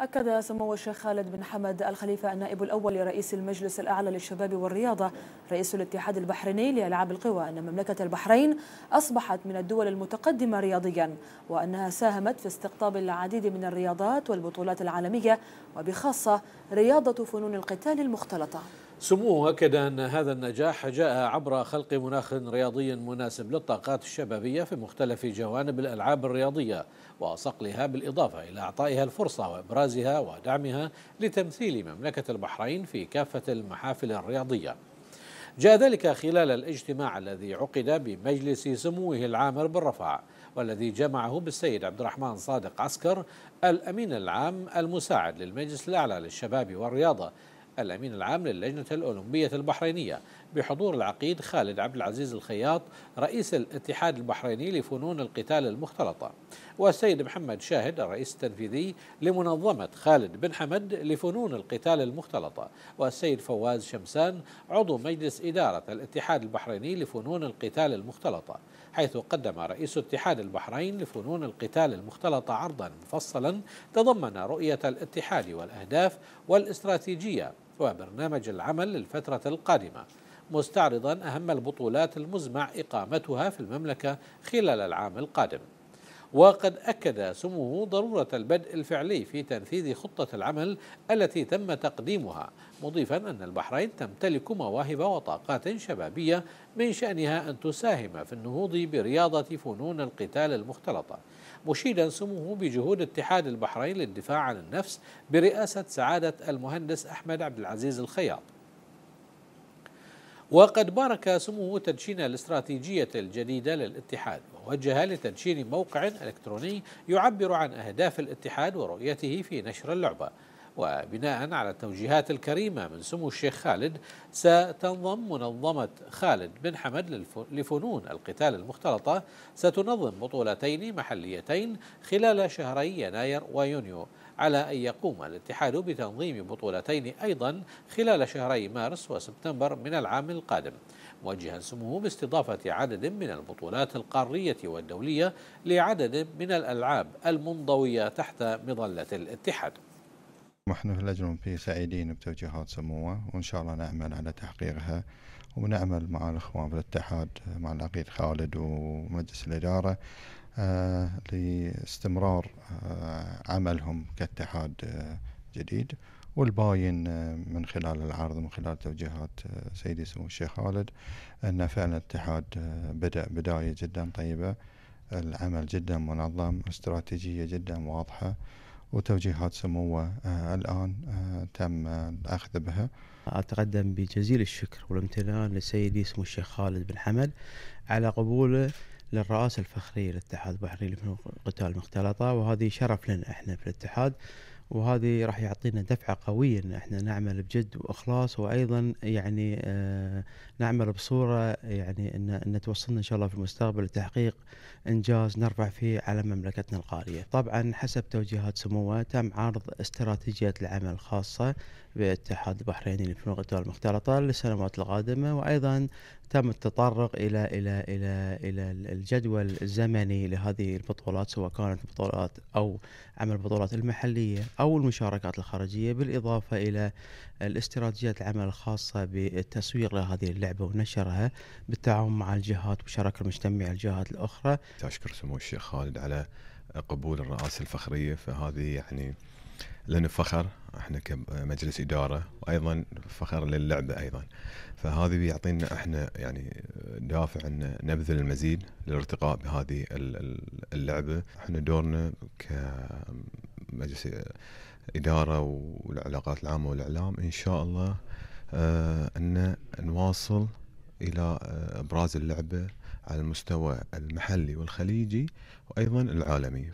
أكد سمو الشيخ خالد بن حمد الخليفة النائب الأول لرئيس المجلس الأعلى للشباب والرياضة رئيس الاتحاد البحريني لألعاب القوى أن مملكة البحرين أصبحت من الدول المتقدمة رياضيا وأنها ساهمت في استقطاب العديد من الرياضات والبطولات العالمية وبخاصة رياضة فنون القتال المختلطة. سموه أكد أن هذا النجاح جاء عبر خلق مناخ رياضي مناسب للطاقات الشبابية في مختلف جوانب الألعاب الرياضية وصقلها بالإضافة إلى إعطائها الفرصة وإبرازها ودعمها لتمثيل مملكة البحرين في كافة المحافل الرياضية. جاء ذلك خلال الاجتماع الذي عقد بمجلس سموه العامر بالرفع والذي جمعه بالسيد عبد الرحمن صادق عسكر الأمين العام المساعد للمجلس الأعلى للشباب والرياضة الأمين العام للجنة الأولمبية البحرينية بحضور العقيد خالد عبد العزيز الخياط رئيس الاتحاد البحريني لفنون القتال المختلطة والسيد محمد شاهد الرئيس التنفيذي لمنظمة خالد بن حمد لفنون القتال المختلطة والسيد فواز شمسان عضو مجلس إدارة الاتحاد البحريني لفنون القتال المختلطة حيث قدم رئيس اتحاد البحرين لفنون القتال المختلطة عرضا مفصلا تضمن رؤية الاتحاد والأهداف والإستراتيجية وبرنامج العمل للفترة القادمة مستعرضا أهم البطولات المزمع إقامتها في المملكة خلال العام القادم. وقد أكد سموه ضرورة البدء الفعلي في تنفيذ خطة العمل التي تم تقديمها مضيفا أن البحرين تمتلك مواهب وطاقات شبابية من شأنها أن تساهم في النهوض برياضة فنون القتال المختلطة. مشيدا سموه بجهود اتحاد البحرين للدفاع عن النفس برئاسة سعادة المهندس أحمد عبد العزيز الخياط. وقد بارك سموه تدشين الاستراتيجية الجديدة للاتحاد ووجه لتدشين موقع إلكتروني يعبر عن أهداف الاتحاد ورؤيته في نشر اللعبة. وبناء على التوجيهات الكريمة من سمو الشيخ خالد ستنظم منظمة خالد بن حمد لفنون القتال المختلطة. ستنظم بطولتين محليتين خلال شهري يناير ويونيو على أن يقوم الاتحاد بتنظيم بطولتين أيضا خلال شهري مارس وسبتمبر من العام القادم. موجها سموه باستضافة عدد من البطولات القارية والدولية لعدد من الألعاب المنضوية تحت مظلة الاتحاد. نحن في اللجنة الأولمبية سعيدين بتوجيهات سموة وإن شاء الله نعمل على تحقيقها ونعمل مع الإخوان في الاتحاد مع العقيد خالد ومجلس الإدارة آه لاستمرار آه عملهم كاتحاد آه جديد والباين آه، من خلال العرض من خلال توجيهات آه، سيدي سمو الشيخ خالد أن فعلا الاتحاد آه، بدأ بداية جدا طيبة العمل جدا منظم استراتيجية جدا واضحة وتوجيهات سموه آه الآن آه تم الأخذ بها. أتقدم بجزيل الشكر والامتنان لسيدي سمو الشيخ خالد بن حمد على قبوله للرئاسة الفخرية للاتحاد البحريني لفنون القتال المختلطة وهذه شرف لنا إحنا في الاتحاد وهذه راح يعطينا دفعة قوية إن إحنا نعمل بجد وإخلاص وأيضا يعني آه نعمل بصورة يعني إن, إن توصلنا إن شاء الله في المستقبل لتحقيق إنجاز نرفع فيه على مملكتنا القارية. طبعا حسب توجيهات سموة تم عرض استراتيجية العمل الخاصة باتحاد البحريني للفنون المختلطة للسنوات القادمة وأيضا تم التطرق إلى إلى إلى إلى الجدول الزمني لهذه البطولات سواء كانت بطولات أو عمل البطولات المحلية أو المشاركات الخارجية بالإضافة إلى الاستراتيجيات العمل الخاصة بالتسويق لهذه اللعبة ونشرها بالتعاون مع الجهات وشراكه المجتمع الجهات الأخرى. أشكر سمو الشيخ خالد على قبول الرئاسة الفخرية فهذه يعني لنا فخر إحنا كمجلس إدارة وأيضا فخر للعبة أيضا فهذه بيعطينا إحنا يعني دافع إن نبذل المزيد للارتقاء بهذه اللعبة إحنا دورنا كمجلس إدارة والعلاقات العامة والإعلام إن شاء الله آه أن نواصل إلى آه أبراز اللعبة على المستوى المحلي والخليجي وأيضا العالمي.